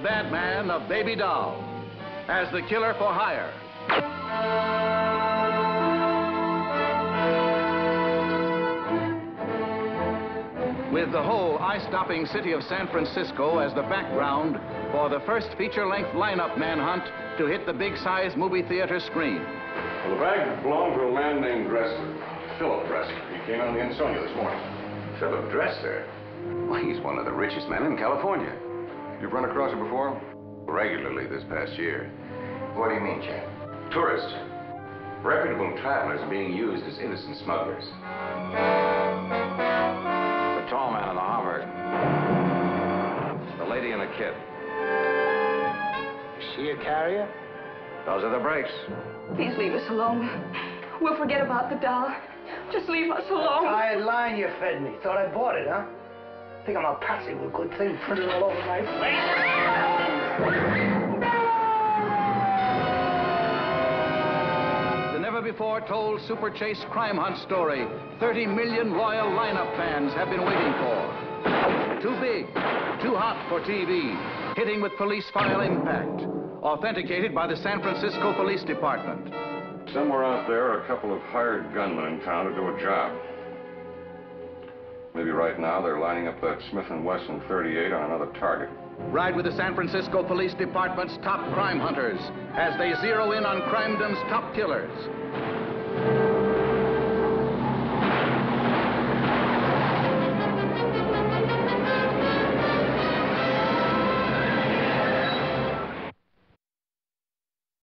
bad man of Baby Doll as the killer for hire. With the whole eye-stopping city of San Francisco as the background for the first feature-length lineup manhunt to hit the big-size movie theater screen. Well, the bag belonged to a man named Dresser, Philip Dresser. He came on the Ansonia this morning. Philip Dresser? Why, he's one of the richest men in California. You've run across him before? Regularly this past year. What do you mean, Jack? Tourists. Reputable travelers being used as innocent smugglers. The tall man in the Hummer. The lady and the kid. Is she a carrier? Those are the breaks. Please leave us alone. We'll forget about the doll. Just leave us alone. Tired line you fed me. Thought I bought it, huh? Think I'm a patsy with good things printed all over my face. The never-before-told super chase crime hunt story 30 million loyal lineup fans have been waiting for. Too big, too hot for TV, hitting with police file impact. Authenticated by the San Francisco Police Department. Somewhere out there a couple of hired gunmen in town to do a job. Right now they're lining up that Smith & Wesson 38 on another target. Ride with the San Francisco Police Department's top crime hunters as they zero in on crimedom's top killers.